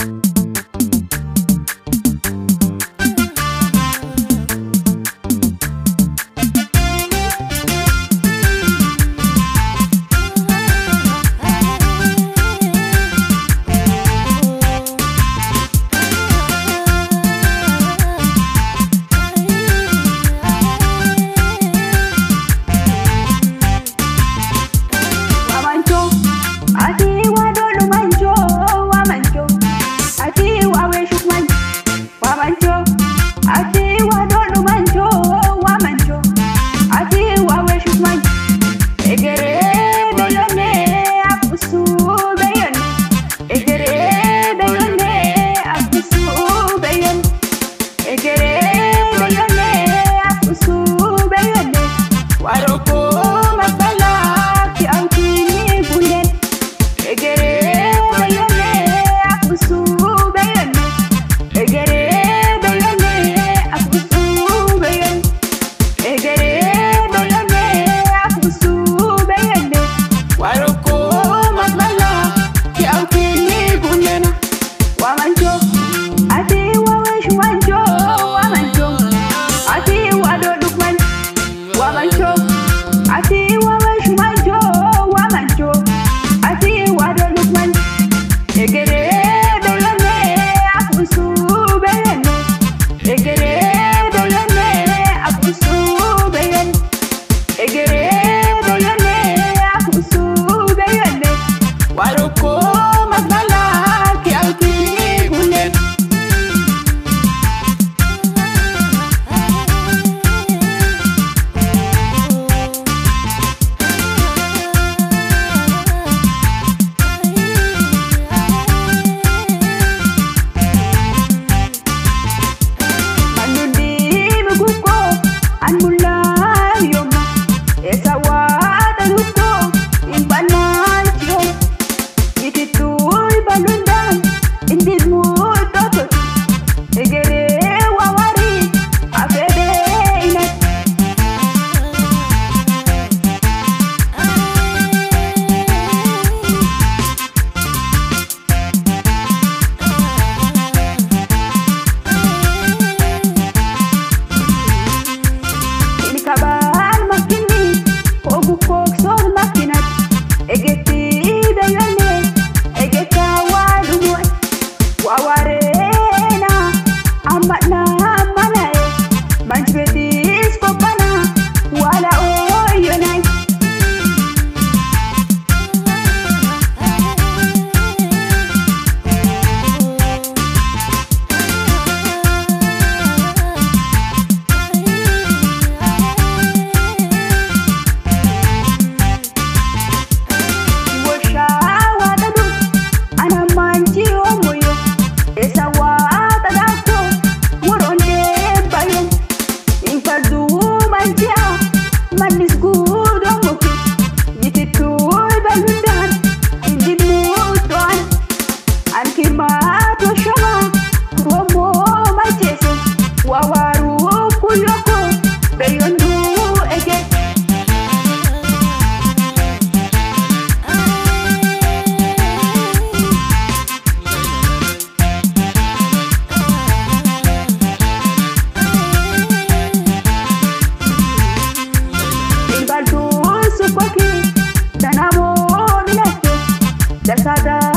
Bye. Wawa Yes, I do.